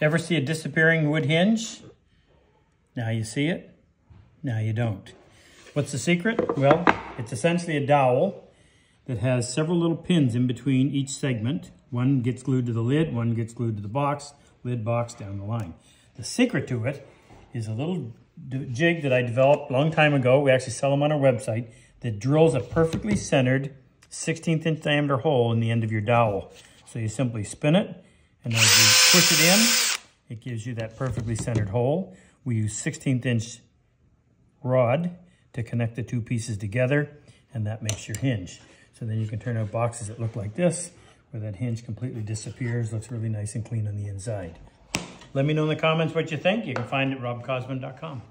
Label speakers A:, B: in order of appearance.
A: Ever see a disappearing wood hinge? Now you see it, now you don't. What's the secret? Well, it's essentially a dowel that has several little pins in between each segment. One gets glued to the lid, one gets glued to the box, lid box down the line. The secret to it is a little jig that I developed a long time ago. We actually sell them on our website that drills a perfectly centered 16th inch diameter hole in the end of your dowel. So you simply spin it and as you push it in, it gives you that perfectly centered hole. We use 16th inch rod to connect the two pieces together and that makes your hinge. So then you can turn out boxes that look like this where that hinge completely disappears, looks really nice and clean on the inside. Let me know in the comments what you think. You can find it at robcosman.com.